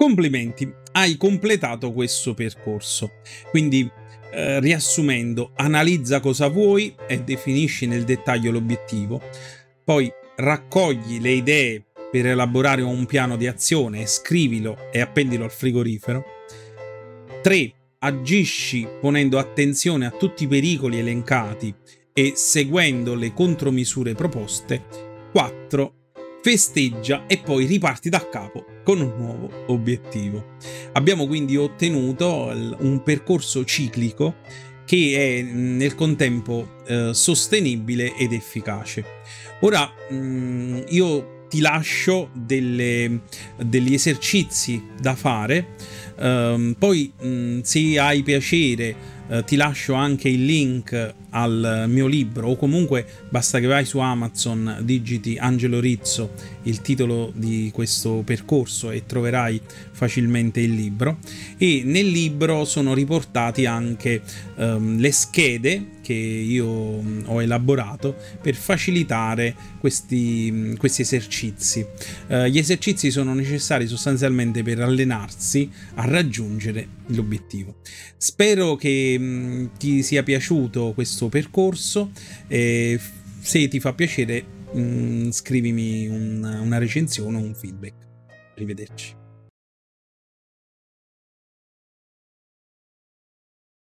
Complimenti, hai completato questo percorso. Quindi, eh, riassumendo, analizza cosa vuoi e definisci nel dettaglio l'obiettivo. Poi raccogli le idee per elaborare un piano di azione, scrivilo e appendilo al frigorifero. 3. Agisci ponendo attenzione a tutti i pericoli elencati e seguendo le contromisure proposte. 4 festeggia e poi riparti da capo con un nuovo obiettivo. Abbiamo quindi ottenuto un percorso ciclico che è nel contempo eh, sostenibile ed efficace. Ora mh, mm, io ti lascio delle, degli esercizi da fare, um, poi mh, mm, se hai piacere eh, ti lascio anche il link al mio libro o comunque basta che vai su Amazon, digiti Angelo Rizzo, il titolo di questo percorso e troverai facilmente il libro. E nel libro sono riportati anche um, le schede che io ho elaborato per facilitare questi, questi esercizi. Uh, gli esercizi sono necessari sostanzialmente per allenarsi a raggiungere l'obiettivo. Spero che mh, ti sia piaciuto questo percorso e se ti fa piacere mh, scrivimi un, una recensione o un feedback. Arrivederci.